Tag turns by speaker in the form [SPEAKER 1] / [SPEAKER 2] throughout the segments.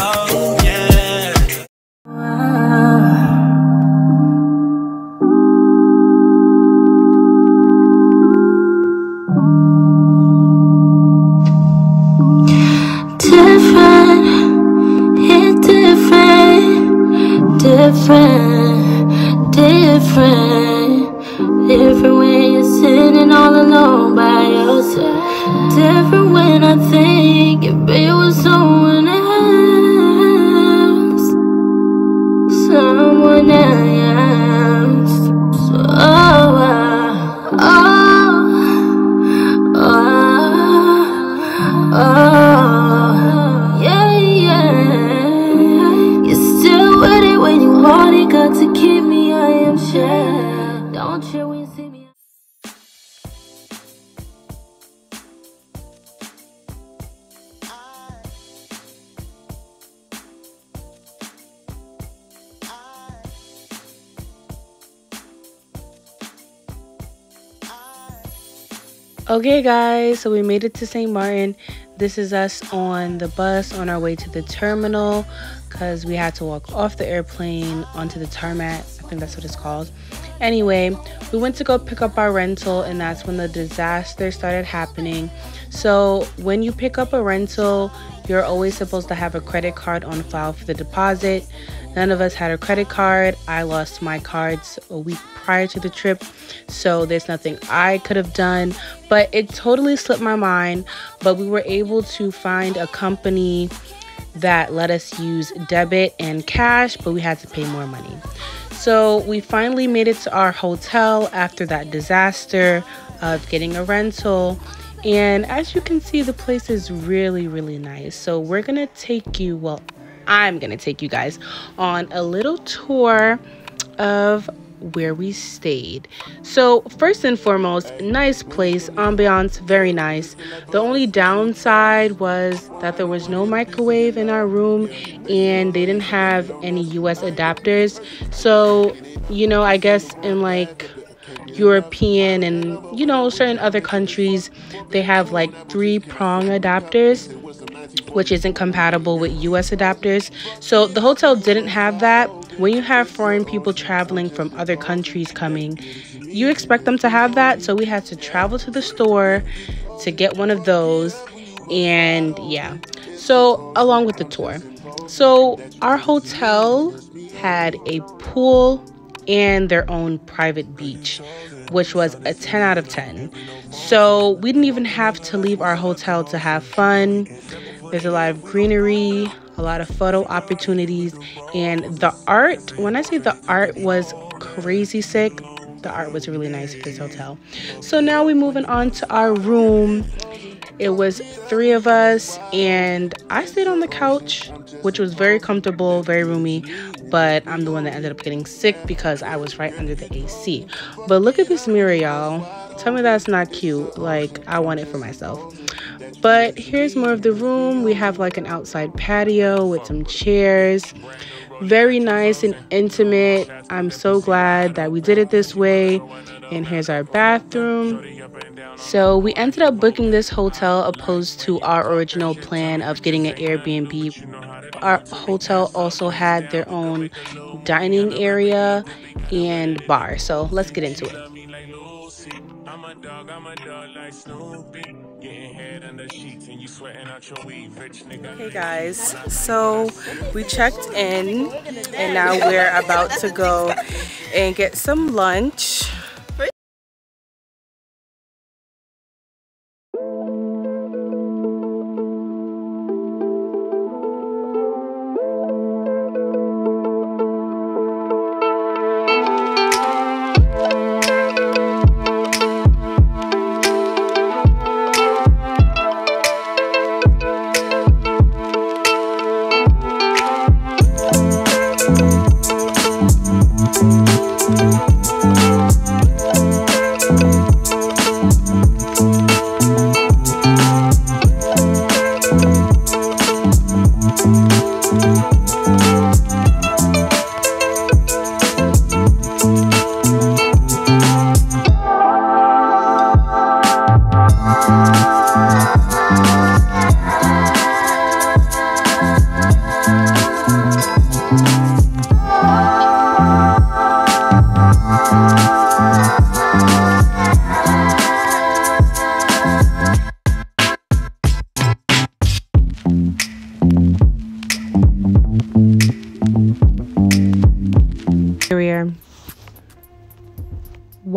[SPEAKER 1] Oh,
[SPEAKER 2] different, hit different, different, different. Different when you're sitting all alone. Different when I think it was with
[SPEAKER 3] Okay, guys, so we made it to St. Martin. This is us on the bus on our way to the terminal because we had to walk off the airplane onto the tarmac. I think that's what it's called. Anyway, we went to go pick up our rental, and that's when the disaster started happening. So, when you pick up a rental, you're always supposed to have a credit card on file for the deposit. None of us had a credit card. I lost my cards a week prior to the trip, so there's nothing I could have done. But it totally slipped my mind. But we were able to find a company that let us use debit and cash, but we had to pay more money. So we finally made it to our hotel after that disaster of getting a rental. And as you can see, the place is really, really nice. So we're gonna take you, well, I'm gonna take you guys on a little tour of where we stayed. So, first and foremost, nice place, ambiance, very nice. The only downside was that there was no microwave in our room and they didn't have any US adapters. So, you know, I guess in like European and you know certain other countries they have like three prong adapters which isn't compatible with US adapters. So the hotel didn't have that. When you have foreign people traveling from other countries coming, you expect them to have that. So we had to travel to the store to get one of those. And yeah, so along with the tour. So our hotel had a pool and their own private beach, which was a 10 out of 10. So we didn't even have to leave our hotel to have fun. There's a lot of greenery, a lot of photo opportunities, and the art. When I say the art was crazy sick, the art was really nice at this hotel. So now we're moving on to our room. It was three of us, and I stayed on the couch, which was very comfortable, very roomy. But I'm the one that ended up getting sick because I was right under the AC. But look at this mirror, y'all. Tell me that's not cute. Like, I want it for myself. But here's more of the room. We have like an outside patio with some chairs. Very nice and intimate. I'm so glad that we did it this way. And here's our bathroom. So we ended up booking this hotel opposed to our original plan of getting an Airbnb. Our hotel also had their own dining area and bar. So let's get into it.
[SPEAKER 1] Dog, I'm a dog like Snoopy. Getting head under sheets and you sweating out your weave, rich nigga.
[SPEAKER 3] Hey guys, so we checked in and now we're about to go and get some lunch.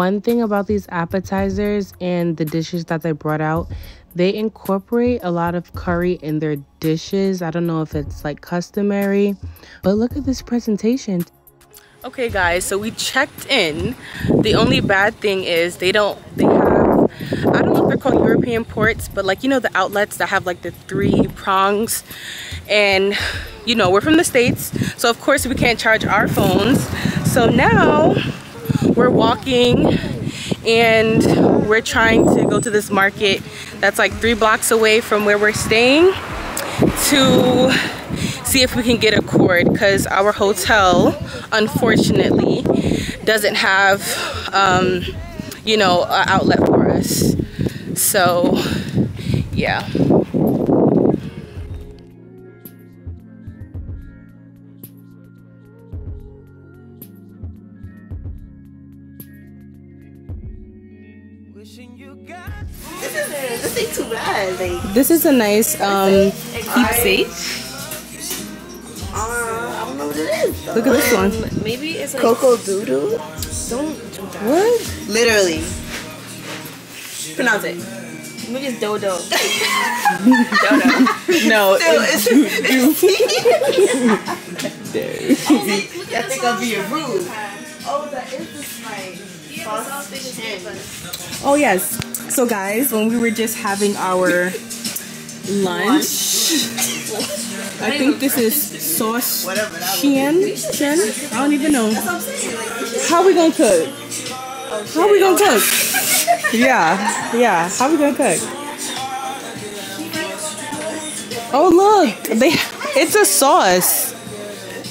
[SPEAKER 3] One thing about these appetizers and the dishes that they brought out, they incorporate a lot of curry in their dishes. I don't know if it's like customary, but look at this presentation. Okay guys, so we checked in. The only bad thing is they don't, they have, I don't know if they're called European ports, but like, you know, the outlets that have like the three prongs and you know, we're from the States. So of course we can't charge our phones. So now we're walking and we're trying to go to this market that's like three blocks away from where we're staying to see if we can get a cord because our hotel unfortunately doesn't have um, you know an outlet for us. So yeah
[SPEAKER 4] this
[SPEAKER 3] is a nice um keepsake
[SPEAKER 4] uh, I don't know what it is. Though.
[SPEAKER 3] look at this one
[SPEAKER 4] Maybe it's like Coco Doodoo. Don't.
[SPEAKER 3] what
[SPEAKER 4] Literally. Pronounce it. Maybe it's Dodo. Dodo.
[SPEAKER 3] no
[SPEAKER 4] it's, I think I'm being rude. Oh, that is the Sprite.
[SPEAKER 3] Oh yes. So guys, when we were just having our lunch, I think this is sauce chien. Chien? I don't even know. How we gonna cook? How we gonna cook? Yeah, yeah. How we gonna cook? Oh look, they it's a sauce.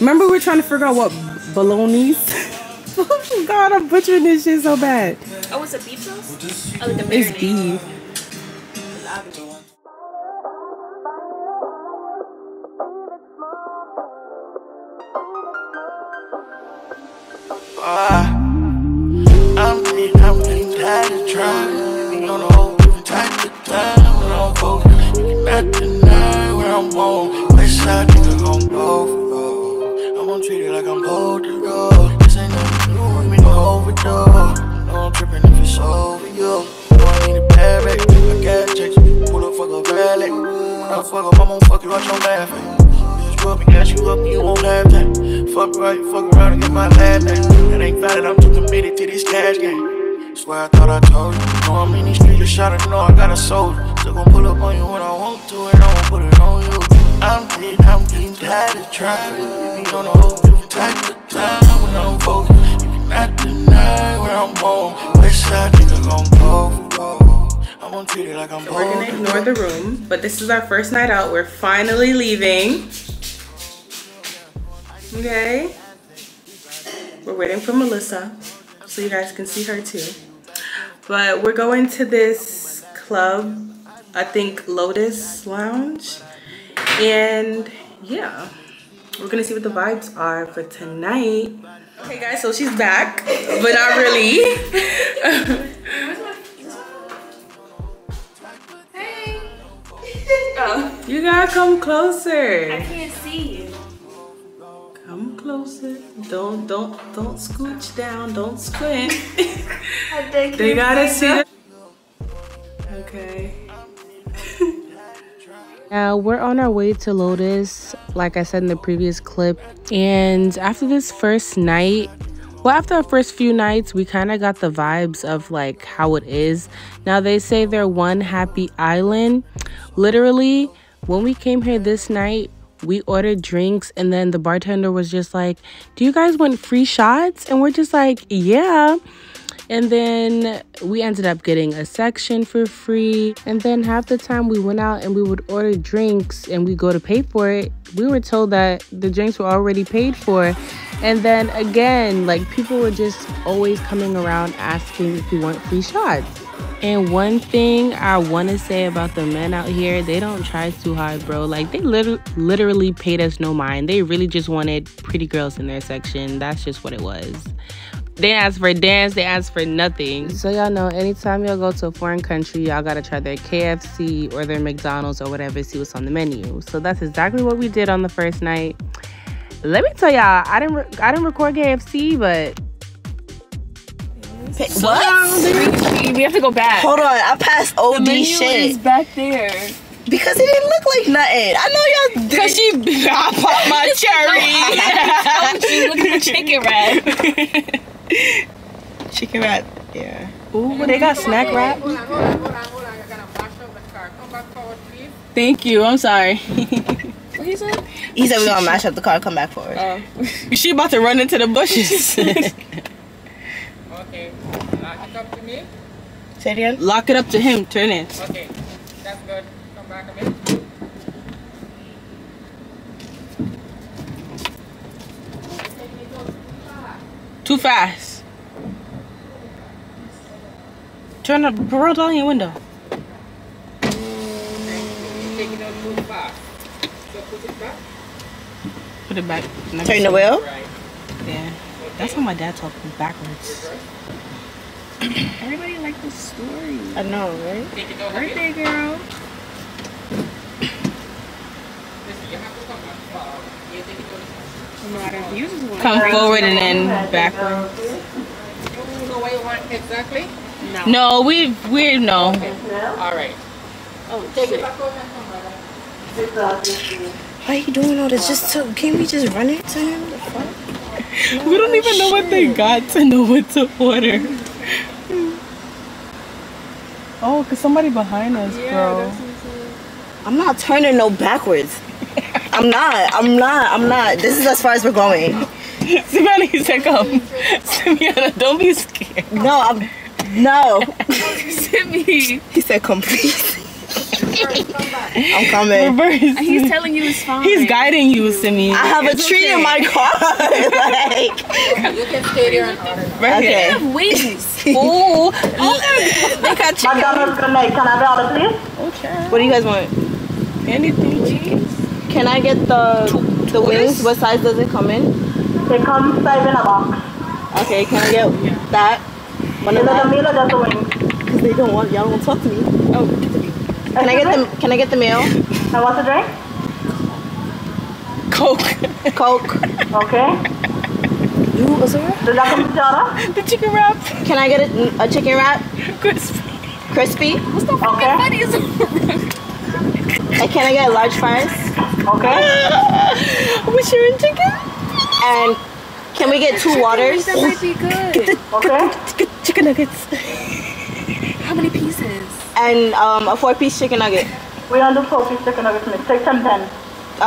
[SPEAKER 3] Remember we were trying to figure out what bolognese? oh God, I'm butchering this shit so bad.
[SPEAKER 4] Oh, it's a beef sauce? Oh, the
[SPEAKER 3] It's
[SPEAKER 4] marinade.
[SPEAKER 3] beef. Ah.
[SPEAKER 1] I'm getting, I'm getting tired of trying. You know the whole different type of time when I'm focused. You cannot deny where I'm on. West side nigga gon' go for gold. I'm gonna treat it like I'm bold to go. This ain't nothing new, with me no overdose. No, I'm tripping if it's over you. No, I need a bad baby. I got checks, pull up, fuck a valet. When I fuck up, I'm gon' fuck you out your laughing. Just rub me, got you up, you won't have. Fuck right, fuck around and get my last name. That ain't valid, I'm too committed to this cash game. Swear I thought I told you. Know I'm in these streets, just shot know I got a soldier. Still gon' pull up on you when I want to, and I won't put it on you. I'm getting, I'm getting tired of trying. You be on a whole different type of time when I'm focused. You cannot deny where I'm on. West side nigga gon' go. I'm gonna treat it like I'm
[SPEAKER 3] We're gonna ignore the room, but this is our first night out. We're finally leaving. Okay. We're waiting for Melissa so you guys can see her too. But we're going to this club, I think Lotus Lounge. And yeah, we're gonna see what the vibes are for tonight. Okay guys, so she's back, but not really.
[SPEAKER 4] Oh,
[SPEAKER 3] you gotta come closer. Closer. Don't don't don't scooch down. Don't squint.
[SPEAKER 4] I
[SPEAKER 3] they gotta see the Okay. Now we're on our way to Lotus, like I said in the previous clip. And after this first night, well, after our first few nights, we kind of got the vibes of like how it is. Now they say they're one happy island. Literally, when we came here this night, we ordered drinks and then the bartender was just like, Do you guys want free shots? And we're just like, Yeah. And then we ended up getting a section for free. And then half the time we went out and we would order drinks and we go to pay for it. We were told that the drinks were already paid for. And then again, like people were just always coming around asking if we want free shots. And one thing I want to say about the men out here, they don't try too hard, bro. Like they literally, literally paid us no mind. They really just wanted pretty girls in their section. That's just what it was. They asked for dance, they asked for nothing. So y'all know, anytime y'all go to a foreign country, y'all gotta try their KFC or their McDonald's or whatever, see what's on the menu. So that's exactly what we did on the first night. Let me tell y'all, I didn't, re- I didn't record KFC, but
[SPEAKER 4] What?
[SPEAKER 5] We have to go back.
[SPEAKER 4] Hold on, I passed OD
[SPEAKER 5] menu
[SPEAKER 4] shit
[SPEAKER 5] is back there.
[SPEAKER 4] because it didn't look like nothing. I know y'all.
[SPEAKER 3] Cause she I popped my cherry.
[SPEAKER 5] Look at the chicken wrap.
[SPEAKER 4] Chicken wrap. Yeah.
[SPEAKER 3] Ooh, they got snack wrap. Thank you. I'm sorry.
[SPEAKER 5] What he said?
[SPEAKER 4] He said we're gonna mash up the car. Come back forward. Oh.
[SPEAKER 3] she about to run into the bushes.
[SPEAKER 1] Okay, lock it up to me.
[SPEAKER 4] Say it again.
[SPEAKER 3] Lock it up to him. Turn it.
[SPEAKER 1] Okay, that's good. Come back a bit.
[SPEAKER 3] Too fast. Turn up. Roll down your window.
[SPEAKER 1] Take it out too fast. So put it back.
[SPEAKER 3] Put it back.
[SPEAKER 4] Turn the wheel.
[SPEAKER 1] Right.
[SPEAKER 3] Yeah. That's how my dad talked backwards.
[SPEAKER 5] Everybody like this story.
[SPEAKER 4] I know, right?
[SPEAKER 1] Take it over.
[SPEAKER 5] Birthday girl.
[SPEAKER 1] Listen, you have to come back far. Uh, you take it over.
[SPEAKER 5] No matter views is one.
[SPEAKER 3] Come forward and then backwards.
[SPEAKER 1] You know what you want exactly?
[SPEAKER 5] No.
[SPEAKER 3] No, we we no.
[SPEAKER 1] All right.
[SPEAKER 5] Oh,
[SPEAKER 1] Take
[SPEAKER 5] shit.
[SPEAKER 1] it back over and.
[SPEAKER 4] Why are you doing all this? Just to can we just run it to him? The fuck?
[SPEAKER 3] We don't even know what they oh, got to know what to order. Oh, cause somebody behind us, bro.
[SPEAKER 4] I'm not turning no backwards. I'm not. I'm not. I'm not. This is as far as we're going.
[SPEAKER 3] Savannah, he said, "Come, Savannah, don't be scared."
[SPEAKER 4] No, I'm. No.
[SPEAKER 5] Timmy.
[SPEAKER 4] He said, "Come, please." I'm coming.
[SPEAKER 3] Reverse.
[SPEAKER 5] He's telling you it's fine.
[SPEAKER 3] He's guiding you, Simi.
[SPEAKER 4] I have a tree in my car. like,
[SPEAKER 1] You can stay there and order.
[SPEAKER 3] Right
[SPEAKER 4] okay.
[SPEAKER 3] here.
[SPEAKER 5] have wings.
[SPEAKER 3] Ooh, oh, they got
[SPEAKER 6] gonna make. Can I have the order, please?
[SPEAKER 3] Okay.
[SPEAKER 4] What do you guys want?
[SPEAKER 3] Anything.
[SPEAKER 4] Can I get the the wings? What size does it come in?
[SPEAKER 6] They come five in a box.
[SPEAKER 4] Okay, can I get that? One of
[SPEAKER 6] it a meal or just the wings?
[SPEAKER 4] Because they don't want y'all don't talk to me. Oh, can I get the Can I get the meal?
[SPEAKER 6] And what's the drink?
[SPEAKER 3] Coke.
[SPEAKER 4] Coke.
[SPEAKER 6] Okay.
[SPEAKER 4] You was it?
[SPEAKER 6] Does that come the order?
[SPEAKER 3] the chicken wrap.
[SPEAKER 4] Can I get a, a chicken wrap?
[SPEAKER 3] Crispy.
[SPEAKER 4] Crispy?
[SPEAKER 6] What's the fucking okay.
[SPEAKER 4] And can I get a large fries?
[SPEAKER 6] Okay.
[SPEAKER 3] Ah, we sharing chicken?
[SPEAKER 4] And can we get two waters?
[SPEAKER 5] That might be good.
[SPEAKER 6] Okay.
[SPEAKER 3] Chicken nuggets.
[SPEAKER 5] How many pieces?
[SPEAKER 4] And um, a four piece chicken nugget.
[SPEAKER 6] We don't do four piece chicken nuggets, miss. Take 10 10.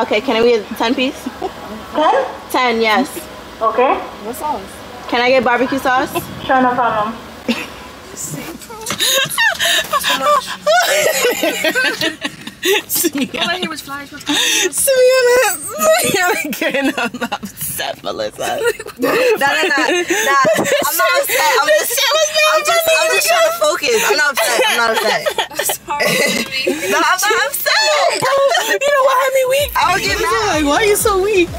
[SPEAKER 4] Okay, can I get 10 piece?
[SPEAKER 6] 10?
[SPEAKER 4] 10, yes.
[SPEAKER 6] Okay.
[SPEAKER 5] What sauce?
[SPEAKER 4] Can I get barbecue sauce?
[SPEAKER 6] Sure, no problem.
[SPEAKER 5] All I hear was flies.
[SPEAKER 4] Savannah, Savannah getting upset, Melissa. no, no, no, no. I'm not upset. I'm just, I'm just, I'm just trying to focus. I'm not upset. I'm not upset. no, I'm not upset.
[SPEAKER 3] you know what had me weak?
[SPEAKER 4] I would get.
[SPEAKER 3] Like, why are you so weak?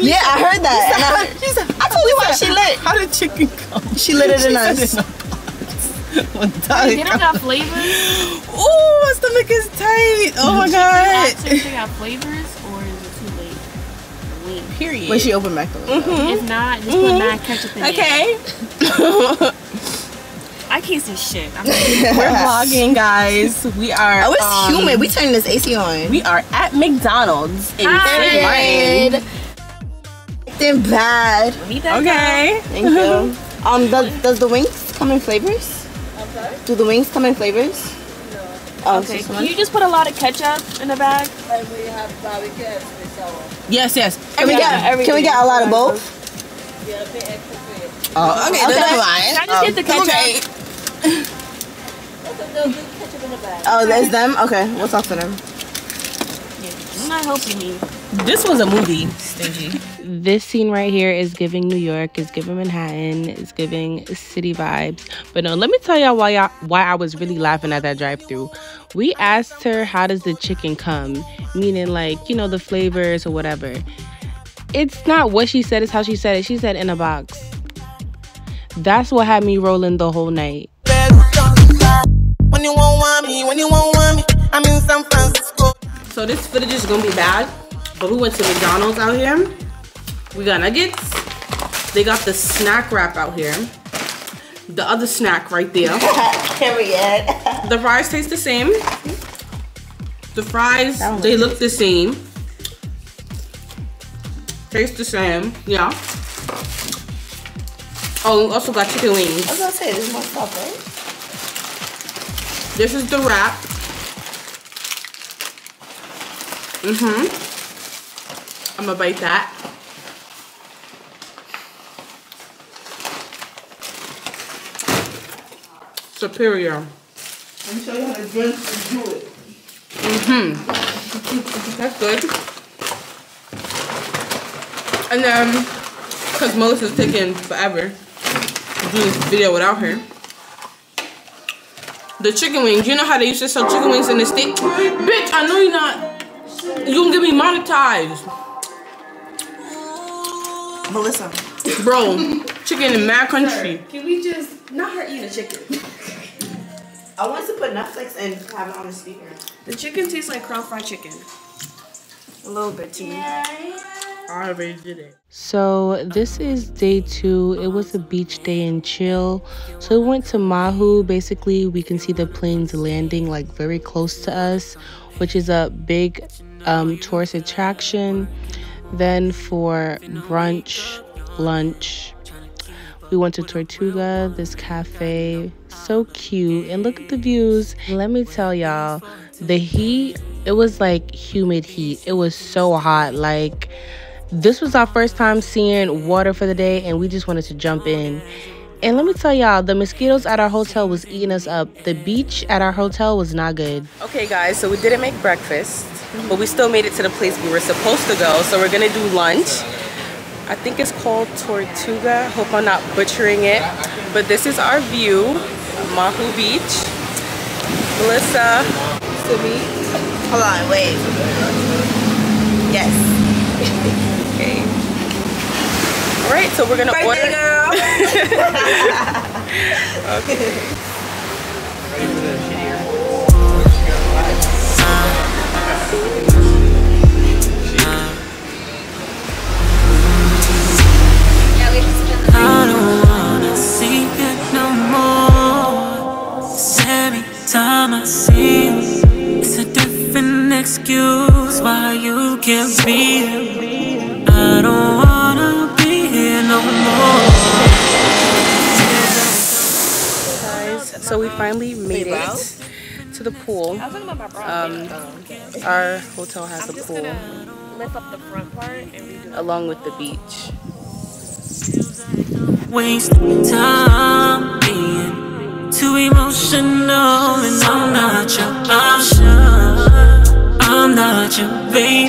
[SPEAKER 4] Yeah, I heard that. And I, I told you why she lit.
[SPEAKER 3] How did chicken come?
[SPEAKER 4] She lit it in us.
[SPEAKER 3] One
[SPEAKER 5] They
[SPEAKER 3] time.
[SPEAKER 5] don't got flavors.
[SPEAKER 3] Ooh, my stomach is tight. Oh my
[SPEAKER 5] Ask
[SPEAKER 3] god.
[SPEAKER 5] if they got flavors or is it too late? Wait.
[SPEAKER 3] Period.
[SPEAKER 4] When she opened back the window.
[SPEAKER 5] If not, just put mad ketchup in it.
[SPEAKER 3] okay.
[SPEAKER 5] I can't see shit. I'm
[SPEAKER 3] We're vlogging, guys. We are.
[SPEAKER 4] Oh, it's
[SPEAKER 3] um,
[SPEAKER 4] humid. We turning this AC on.
[SPEAKER 3] We are at McDonald's in
[SPEAKER 5] Hi.
[SPEAKER 3] St. Martin.
[SPEAKER 4] Acting bad.
[SPEAKER 3] Okay.
[SPEAKER 4] Thank you. Um, does, does the wings come in flavors? Do the wings come in flavors? No. Oh,
[SPEAKER 5] Okay,
[SPEAKER 4] just
[SPEAKER 5] can you just put a lot of ketchup in the bag?
[SPEAKER 3] and we Yes, yes.
[SPEAKER 4] Can we get Can we get a lot of both?
[SPEAKER 3] Oh, okay.
[SPEAKER 4] Okay.
[SPEAKER 3] Never mind.
[SPEAKER 5] Can I just get the oh, ketchup?
[SPEAKER 3] Okay.
[SPEAKER 4] Oh, there's them. Okay, we'll talk to them.
[SPEAKER 5] You're not helping me.
[SPEAKER 4] This was a movie, stingy.
[SPEAKER 3] This scene right here is giving New York, is giving Manhattan, is giving city vibes. But no, let me tell y'all why y'all, why I was really laughing at that drive-through. We asked her how does the chicken come, meaning like you know the flavors or whatever. It's not what she said; it's how she said it. She said in a box. That's what had me rolling the whole night.
[SPEAKER 7] When you won't want me, when you won't want me, I'm in San Francisco.
[SPEAKER 3] So this footage is gonna be bad, but we went to McDonald's out here. We got nuggets. They got the snack wrap out here. The other snack right there.
[SPEAKER 4] Period.
[SPEAKER 3] The fries taste the same. The fries, they look the same. Taste the same, yeah. Oh, we also got chicken
[SPEAKER 4] I was
[SPEAKER 3] wings.
[SPEAKER 4] gonna say, there's more stuff, right?
[SPEAKER 3] This is the wrap. Mm-hmm. I'm gonna bite that. Superior.
[SPEAKER 7] Let me show you how to drink and do it.
[SPEAKER 3] mhm That's good. And then, because Melissa's taking forever to do this video without her. The chicken wings, you know how they used to sell chicken wings in the state? Bitch, I know you're not. You gonna get me monetized.
[SPEAKER 4] Melissa.
[SPEAKER 3] Bro, chicken in mad country.
[SPEAKER 5] Can we just not her eating chicken?
[SPEAKER 4] I wanted to put Netflix and have it on the speaker.
[SPEAKER 5] The chicken tastes like crown fried chicken. A little bit to me.
[SPEAKER 3] I already did it. So this is day two. It was a beach day in chill. So we went to Maho. Basically, we can see the planes landing like very close to us, which is a big um, tourist attraction. Then for brunch, lunch, we went to Tortuga, this cafe, so cute. And look at the views. Let me tell y'all, the heat, it was like humid heat. It was so hot. Like, this was our first time seeing water for the day, and we just wanted to jump in. And let me tell y'all, the mosquitoes at our hotel was eating us up. The beach at our hotel was not good. Okay, guys, so we didn't make breakfast, but we still made it to the place we were supposed to go. So we're gonna do lunch. I think it's called Tortuga. Hope I'm not butchering it. But this is our view, Maho Beach. Melissa, Simi.
[SPEAKER 4] Hold on, wait. Yes.
[SPEAKER 3] Okay. All right, so we're gonna
[SPEAKER 4] Birthday
[SPEAKER 3] order.
[SPEAKER 4] girl.
[SPEAKER 8] I
[SPEAKER 3] um, finally made it to the pool. Um, our hotel has a pool
[SPEAKER 5] Lift up the front part and
[SPEAKER 3] along with the beach.
[SPEAKER 8] Waste time being too emotional, and I'm not your option. I'm not your baby.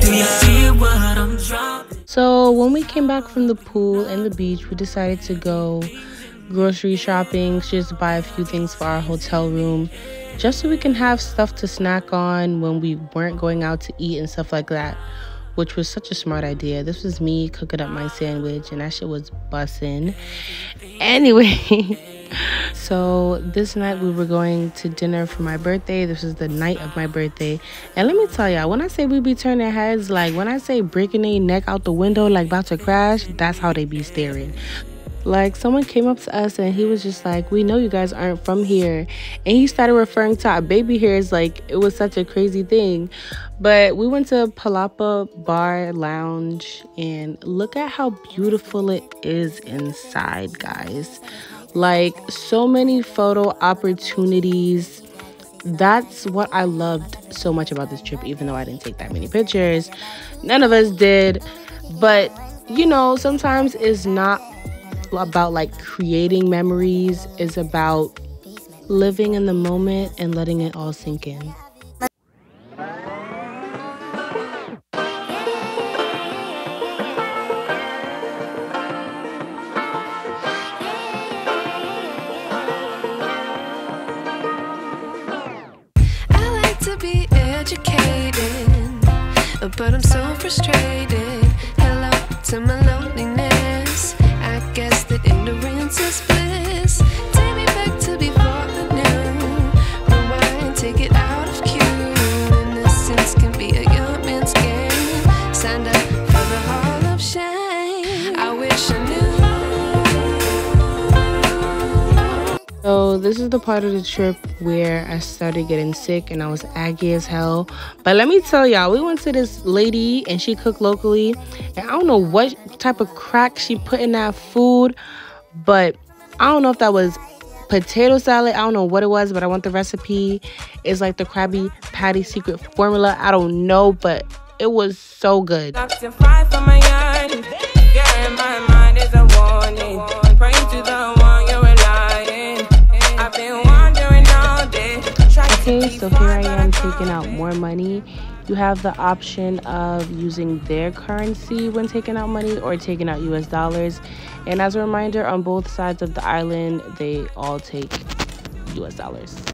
[SPEAKER 8] Do you hear what I'm dropping?
[SPEAKER 3] So when we came back from the pool and the beach, we decided to go grocery shopping, just buy a few things for our hotel room, just so we can have stuff to snack on when we weren't going out to eat and stuff like that. Which was such a smart idea. This was me cooking up my sandwich, and that shit was bussin'. Anyway, so this night we were going to dinner for my birthday. This is the night of my birthday. And let me tell y'all, when I say we be turning heads, like when I say breaking their neck out the window, like about to crash, that's how they be staring. Like someone came up to us and he was just like, "We know you guys aren't from here," and he started referring to our baby hairs like it was such a crazy thing. But we went to Palapa Bar Lounge and look at how beautiful it is inside, guys. Like so many photo opportunities. That's what I loved so much about this trip, even though I didn't take that many pictures. None of us did. But you know, sometimes it's not about like creating memories is about living in the moment and letting it all sink in.
[SPEAKER 9] but I'm so frustrated.
[SPEAKER 3] Part of the trip where I started getting sick and I was aggy as hell. But let me tell y'all, we went to this lady and she cooked locally. And I don't know what type of crack she put in that food, but I don't know if that was potato salad. I don't know what it was, but I want the recipe. It's like the Krabby Patty secret formula. I don't know, but it was so good. So here I am taking out more money. You have the option of using their currency when taking out money or taking out US dollars. And as a reminder, on both sides of the island, they all take US dollars.